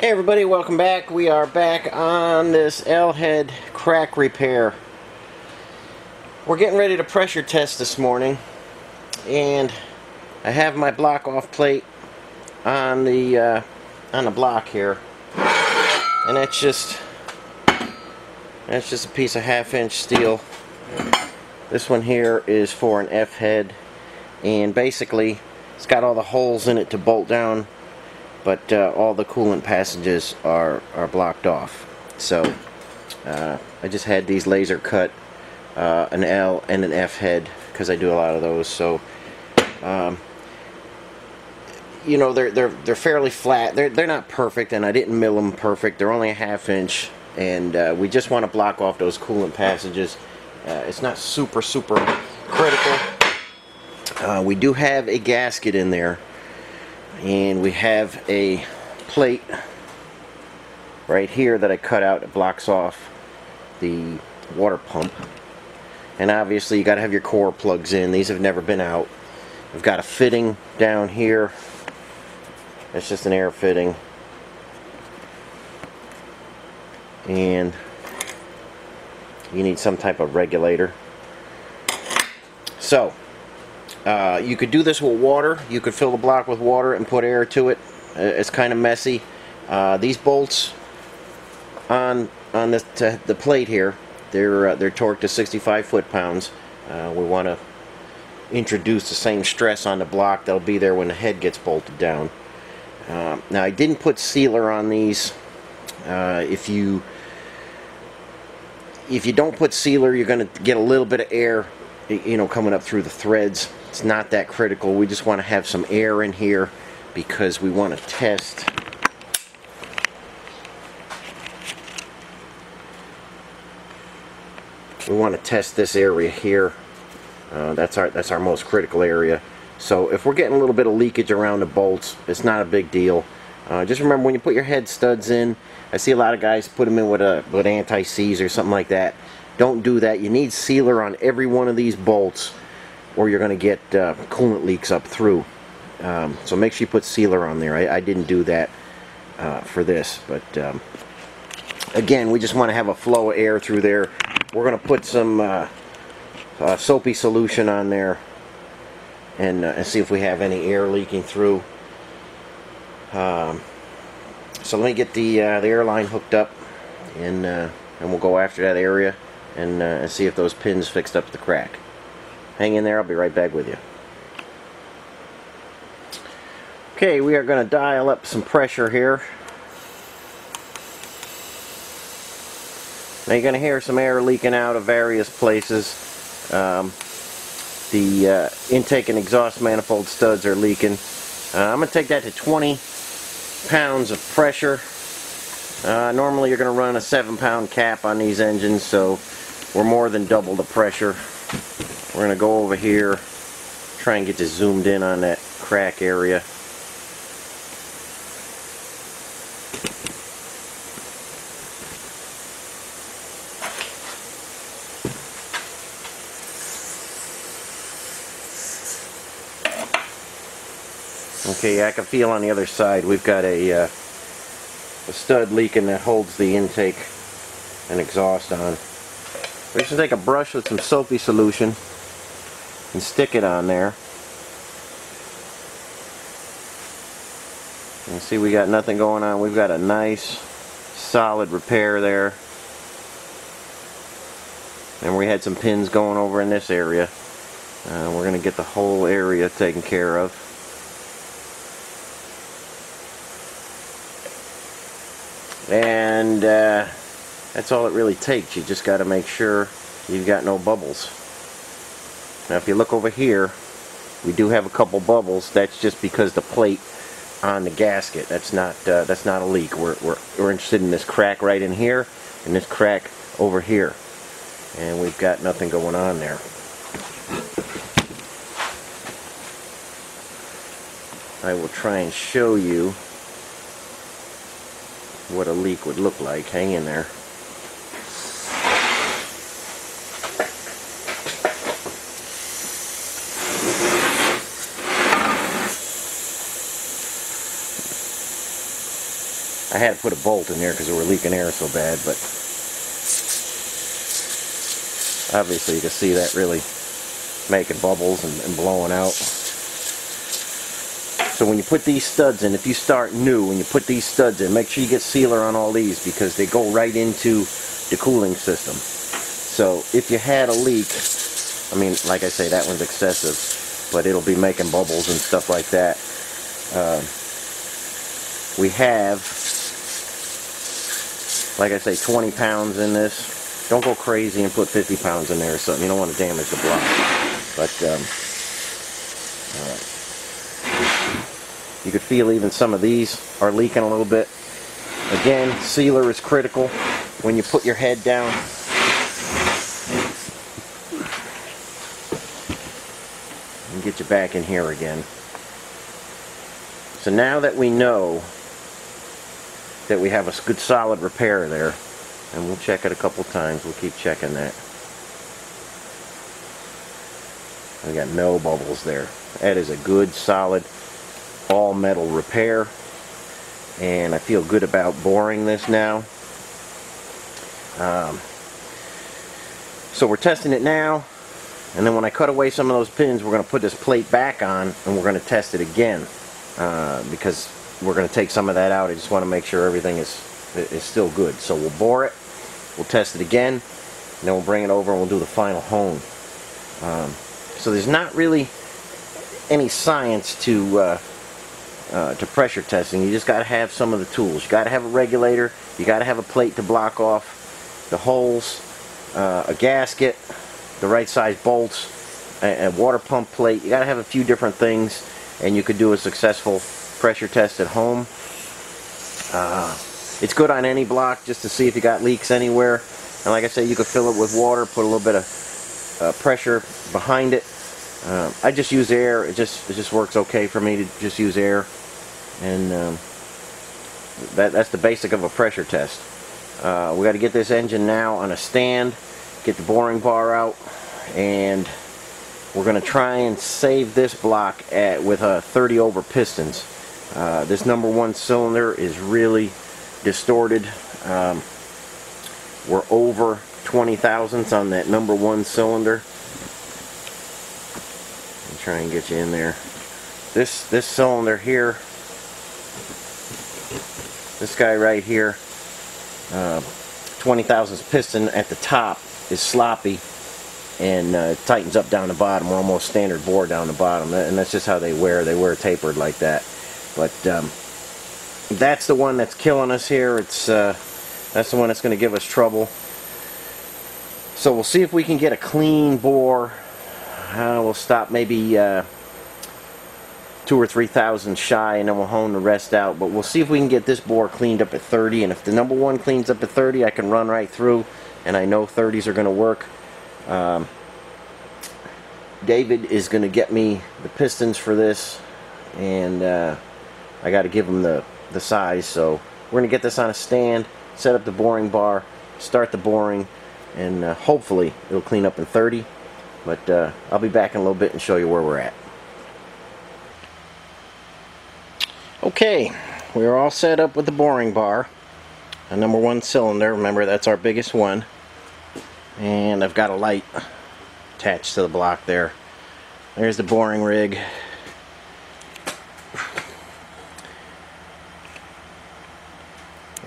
Hey everybody, welcome back. We are back on this L-head crack repair. We're getting ready to pressure test this morning and I have my block off plate on the uh, on the block here and that's just that's just a piece of half inch steel this one here is for an F head and basically it's got all the holes in it to bolt down but uh, all the coolant passages are, are blocked off. So uh, I just had these laser cut uh, an L and an F head because I do a lot of those. So um, you know they're they're they're fairly flat. They're they're not perfect, and I didn't mill them perfect. They're only a half inch, and uh, we just want to block off those coolant passages. Uh, it's not super super critical. Uh, we do have a gasket in there and we have a plate right here that I cut out. It blocks off the water pump. And obviously you got to have your core plugs in. These have never been out. I've got a fitting down here. It's just an air fitting. And you need some type of regulator. So uh, you could do this with water. You could fill the block with water and put air to it. Uh, it's kind of messy. Uh, these bolts on on this the plate here, they're uh, they're torqued to 65 foot-pounds. Uh, we want to introduce the same stress on the block that'll be there when the head gets bolted down. Now I didn't put sealer on these. if you if you don't put sealer, you're going to get a little bit of air, you know, coming up through the threads. It's not that critical. We just want to have some air in here because we want to test we want to test this area here. Uh, that's our that's our most critical area. So if we're getting a little bit of leakage around the bolts, it's not a big deal. Uh, just remember when you put your head studs in, I see a lot of guys put them in with a with anti-seize or something like that. Don't do that. You need sealer on every one of these bolts or you're going to get uh, coolant leaks up through. Um, so make sure you put sealer on there. I, I didn't do that uh, for this, but um, again, we just want to have a flow of air through there. We're going to put some uh, uh, soapy solution on there and, uh, and, see if we have any air leaking through. Um, so let me get the uh, the air line hooked up, and and we'll go after that area and, and see if those pins fixed up the crack. Hang in there, I'll be right back with you. Okay, we are going to dial up some pressure here. Now you're going to hear some air leaking out of various places. Um, the uh, intake and exhaust manifold studs are leaking. Uh, I'm going to take that to 20 pounds of pressure. Uh, normally you're going to run a 7 pound cap on these engines, so we're more than double the pressure. We're going to go over here, try and get this zoomed in on that crack area. Okay, I can feel on the other side we've got a, uh, a stud leaking that holds the intake and exhaust on. We're just going to take a brush with some soapy solution and stick it on there. And see we got nothing going on. We've got a nice solid repair there. And we had some pins going over in this area. Uh, we're going to get the whole area taken care of. And uh, that's all it really takes. You just got to make sure you've got no bubbles. Now if you look over here, we do have a couple bubbles. That's just because the plate on the gasket. That's not uh, that's not a leak. We're, we're, we're interested in this crack right in here and this crack over here. And we've got nothing going on there. I will try and show you what a leak would look like. Hang in there. Put a bolt in there because we were leaking air so bad, but obviously you can see that really making bubbles and, and blowing out. So when you put these studs in, if you start new, when you put these studs in, make sure you get sealer on all these because they go right into the cooling system. So if you had a leak, I mean, like I say, that one's excessive, but it'll be making bubbles and stuff like that. Uh, we have, like I say, 20 pounds in this. Don't go crazy and put 50 pounds in there or something. You don't want to damage the block. But, um, you could feel even some of these are leaking a little bit. Again, sealer is critical when you put your head down. And get you back in here again. So now that we know that we have a good solid repair there, and we'll check it a couple times, we'll keep checking that. We got no bubbles there. That is a good solid all metal repair and I feel good about boring this now. Um, so we're testing it now and then when I cut away some of those pins we're going to put this plate back on and we're going to test it again uh, because we're going to take some of that out. I just want to make sure everything is, is still good. So we'll bore it, we'll test it again, and then we'll bring it over and we'll do the final hone. Um, so there's not really any science to uh, uh, to pressure testing. You just got to have some of the tools. You got to have a regulator. You got to have a plate to block off the holes, uh, a gasket, the right size bolts, a, a water pump plate. You got to have a few different things, and you could do a successful pressure test at home. Uh, it's good on any block just to see if you got leaks anywhere. And like I said, you could fill it with water, put a little bit of uh, pressure behind it. Uh, I just use air. It just it just works okay for me to just use air and um, that, that's the basic of a pressure test. Uh, we got to get this engine now on a stand, get the boring bar out, and we're going to try and save this block at, with a 30 over pistons. Uh, this number one cylinder is really distorted. Um, we're over 20 thousandths on that number one cylinder. I'll try and get you in there. This this cylinder here this guy right here, uh, 20 thousandths piston at the top is sloppy and uh, tightens up down the bottom. We're almost standard bore down the bottom, and that's just how they wear. They wear tapered like that. But um, that's the one that's killing us here. It's uh, that's the one that's going to give us trouble. So we'll see if we can get a clean bore. Uh, we'll stop maybe uh, two or three thousand shy and then we'll hone the rest out but we'll see if we can get this bore cleaned up at 30 and if the number one cleans up at 30 I can run right through and I know 30s are going to work um, David is going to get me the pistons for this and uh, I got to give them the the size so we're going to get this on a stand set up the boring bar start the boring and uh, hopefully it'll clean up in 30 but uh, I'll be back in a little bit and show you where we're at Okay, we are all set up with the boring bar. A number one cylinder, remember that's our biggest one. And I've got a light attached to the block there. There's the boring rig.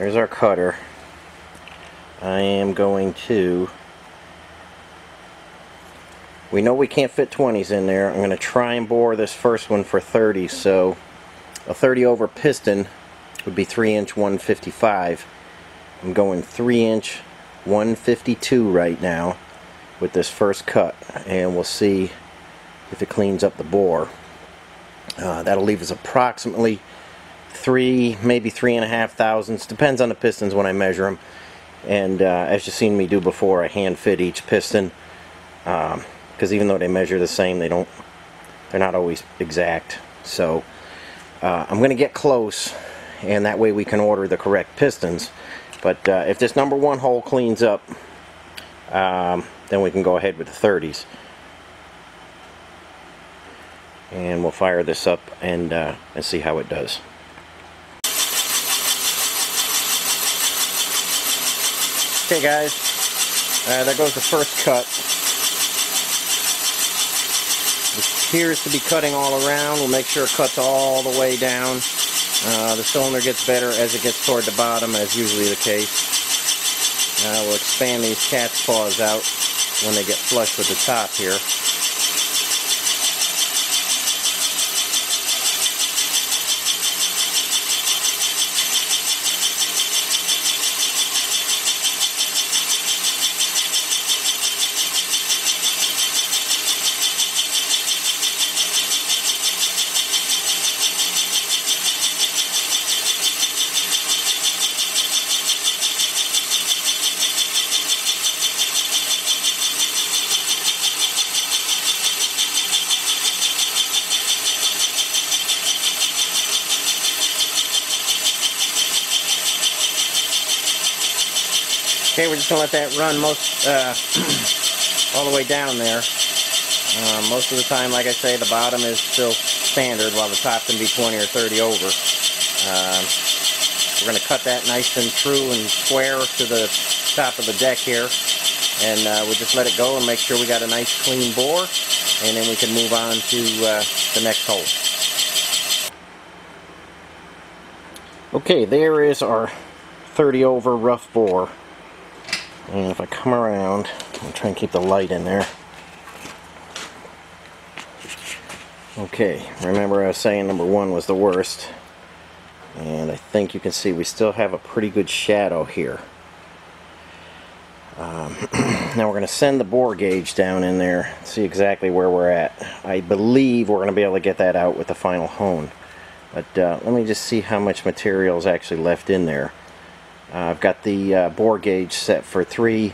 There's our cutter. I am going to we know we can't fit 20s in there. I'm going to try and bore this first one for 30 so a 30 over piston would be 3 inch 155 I'm going 3 inch 152 right now with this first cut and we'll see if it cleans up the bore uh, that'll leave us approximately three maybe three and a half thousandths depends on the pistons when I measure them and uh, as you've seen me do before I hand fit each piston because um, even though they measure the same they don't they're not always exact so uh, I'm going to get close and that way we can order the correct pistons. But uh, if this number one hole cleans up, um, then we can go ahead with the 30s. And we'll fire this up and, uh, and see how it does. Okay guys, uh, there goes the first cut. It appears to be cutting all around. We'll make sure it cuts all the way down. Uh, the cylinder gets better as it gets toward the bottom, as usually the case. Uh, we'll expand these cat's paws out when they get flush with the top here. Okay, we're just going to let that run most uh, all the way down there. Uh, most of the time, like I say, the bottom is still standard while the top can be 20 or 30 over. Uh, we're going to cut that nice and true and square to the top of the deck here. And uh, we'll just let it go and make sure we got a nice clean bore. And then we can move on to uh, the next hole. Okay, there is our 30 over rough bore. And if I come around, I'll try and keep the light in there. Okay, remember I was saying number one was the worst. And I think you can see we still have a pretty good shadow here. Um, now we're going to send the bore gauge down in there, see exactly where we're at. I believe we're going to be able to get that out with the final hone. But uh, let me just see how much material is actually left in there. Uh, I've got the uh, bore gauge set for 3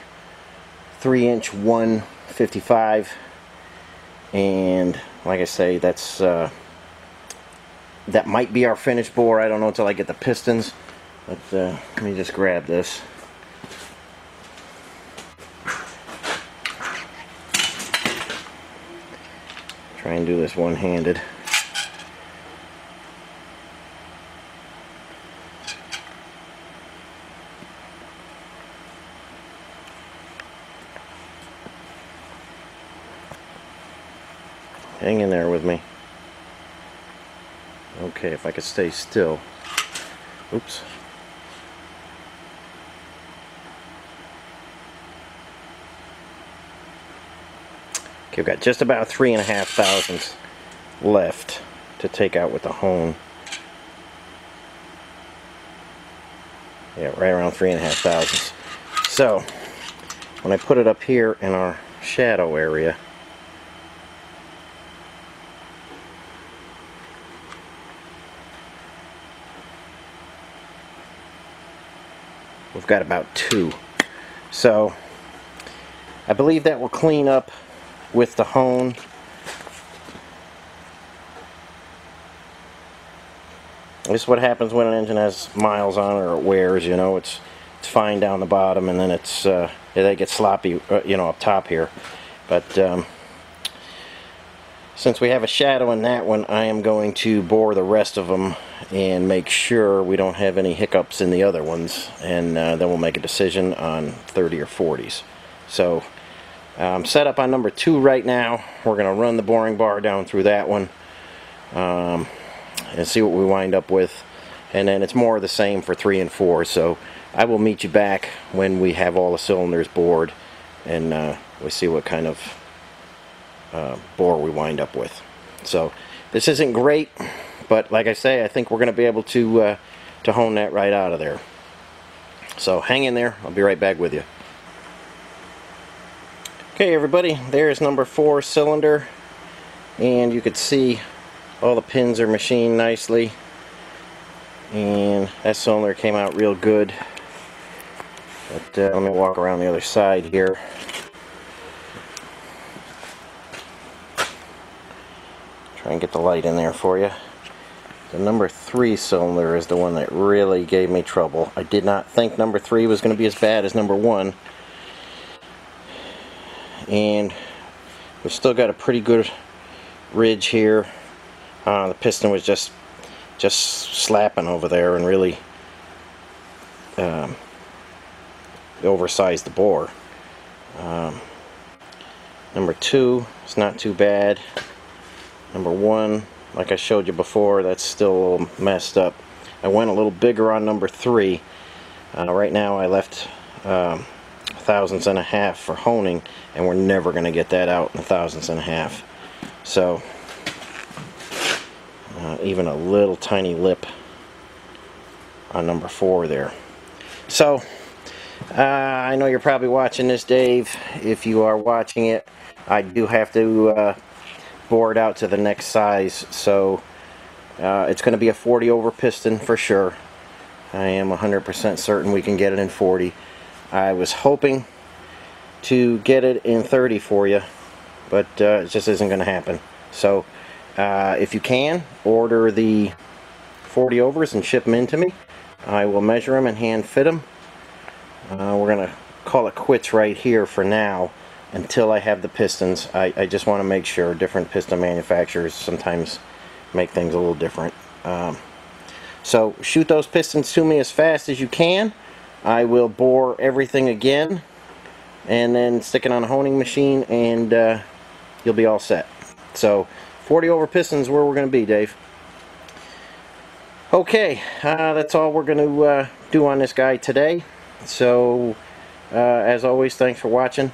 3 inch 155 and like I say that's uh, that might be our finished bore. I don't know until I get the pistons but uh, let me just grab this. Try and do this one-handed Hang in there with me. Okay, if I could stay still. Oops. Okay, we've got just about three and a half thousandths left to take out with the hone. Yeah, right around three and a half thousandths. So, when I put it up here in our shadow area, we've got about two. So I believe that will clean up with the hone. This is what happens when an engine has miles on it or it wears, you know, it's it's fine down the bottom and then it's, uh, they get sloppy, uh, you know, up top here. But um, since we have a shadow in that one, I am going to bore the rest of them and make sure we don't have any hiccups in the other ones and uh, then we'll make a decision on 30 or 40s so I'm um, set up on number two right now. We're gonna run the boring bar down through that one um, and see what we wind up with. And then it's more of the same for three and four so I will meet you back when we have all the cylinders bored and uh, we see what kind of uh, bore we wind up with so this isn't great but like I say, I think we're going to be able to, uh, to hone that right out of there. So hang in there. I'll be right back with you. Okay, everybody, there's number four cylinder. And you could see all the pins are machined nicely. And that cylinder came out real good. But uh, let me walk around the other side here. Try and get the light in there for you. The number three cylinder is the one that really gave me trouble. I did not think number three was going to be as bad as number one. And we've still got a pretty good ridge here. Uh, the piston was just just slapping over there and really um, oversized the bore. Um, number two, it's not too bad. Number one, like I showed you before, that's still messed up. I went a little bigger on number three. Uh, right now I left um, thousandths and a half for honing and we're never going to get that out in a thousandths and a half. So uh, even a little tiny lip on number four there. So uh, I know you're probably watching this Dave. If you are watching it I do have to bore it out to the next size so uh, it's going to be a 40 over piston for sure. I am 100% certain we can get it in 40. I was hoping to get it in 30 for you, but uh, it just isn't going to happen. So uh, if you can, order the 40 overs and ship them in to me. I will measure them and hand fit them. Uh, we're going to call it quits right here for now until I have the pistons. I, I just want to make sure different piston manufacturers sometimes make things a little different. Um, so shoot those pistons to me as fast as you can. I will bore everything again and then stick it on a honing machine and uh, you'll be all set. So 40 over pistons where we're going to be, Dave. Okay, uh, that's all we're going to uh, do on this guy today. So, uh, as always, thanks for watching,